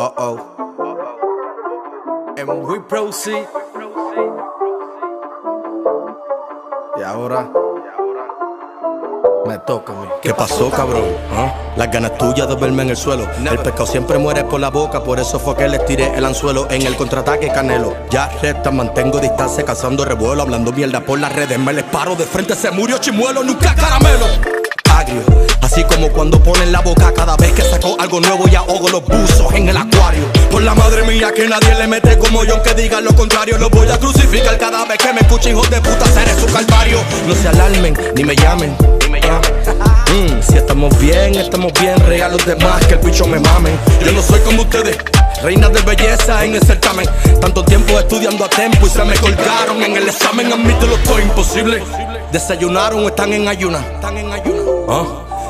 Uh oh. And we proceed. Y ahora me toca a mí. ¿Qué pasó, cabrón? ¿Ah? Las ganas tuyas de verme en el suelo. El pescado siempre muere por la boca, por eso fue que les tiré el anzuelo en el contraataque Canelo. Ya resta, mantengo distancia, cazando revuelo, hablando mierda por las redes. Me les paro de frente, se murió chimuelo, nunca caramelo. Agrio, así como cuando ponen la boca cada vez que saco algo nuevo y ahogo los buzos en el acuario. Por la madre mía que nadie le mete como yo, que diga lo contrario. Los voy a crucificar cada vez que me escuchen, hijos de puta, seré su calvario. No se alarmen, ni me llamen. Ni me llamen. Mm, si estamos bien, estamos bien, real los demás que el bicho me mamen. Yo no soy como ustedes, reinas de belleza en el certamen. Tanto tiempo estudiando a tiempo y se me colgaron en el examen. Admítelo, todo imposible. Desayunaron o están en ayuna. Están en ayuna. Ah,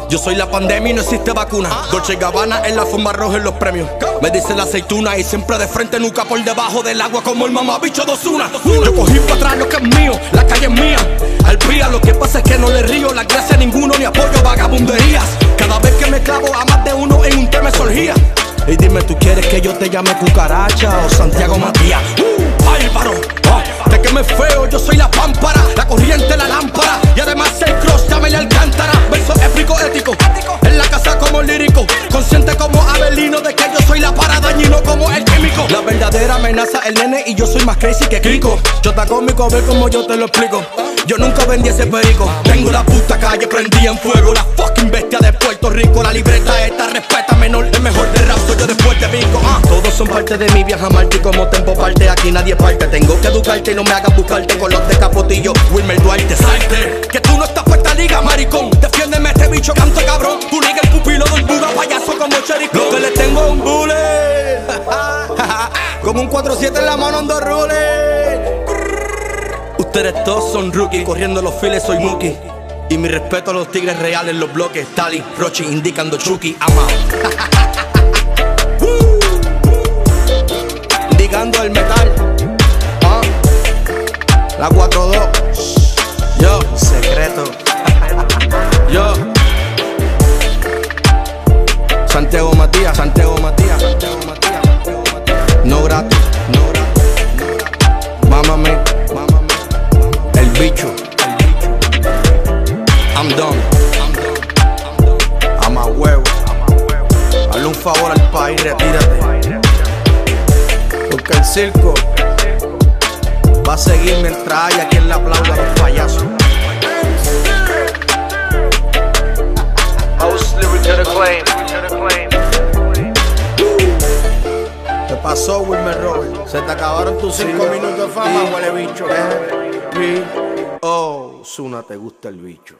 Yo soy la pandemia y no existe vacuna. Dolce Gabbana en la forma roja en los premios. Me dice la aceituna y siempre de frente, nunca por debajo del agua como el mamabicho de Ozuna. Yo cogí para atrás lo que es mío, la calle es mía. Al pía, lo que pasa es que no le río, la gracia a ninguno ni apoyo vagabunderías. Cada vez que me clavo a más de uno en un tema surgía. Y dime, ¿tú quieres que yo te llame cucaracha o Santiago Matías? Dañino como el químico. La verdadera amenaza el nene y yo soy más crazy que Kiko. Yo está cómico, a ver cómo yo te lo explico. Yo nunca vendí ese perico. Tengo la puta calle prendida en fuego. La fucking bestia de Puerto Rico. La libreta esta respeta menor. El mejor de rap yo después de Vico. Ah, todos son parte de mi viaja Marte. Como tempo parte, aquí nadie parte. Tengo que educarte y no me hagas buscarte con los de capotillo. Wilmer Duarte, salte. Que tú no estás para esta liga, maricón. Como un 4-7 en la mano, ando rules. Ustedes todos son rookies, corriendo los files soy Mookie. Y mi respeto a los tigres reales, los bloques, Tali, Rochi, indicando Chucky, amado. Woo. indicando el metal. Ah. La 4-2. Yo, secreto. Yo. Santiago Matías, Santiago Matías, Santiago Matías, bicho. I'm done. I'm done. I'm done. I'm a huevo. Hazle un favor al país, retírate. Porque el circo va a seguir mientras haya quien le aplauda a los payasos. ¿Qué pasó, Wilmer Robert? Se te acabaron tus cinco minutos de fama, huele bicho. Oh, Zuna, te gusta el bicho.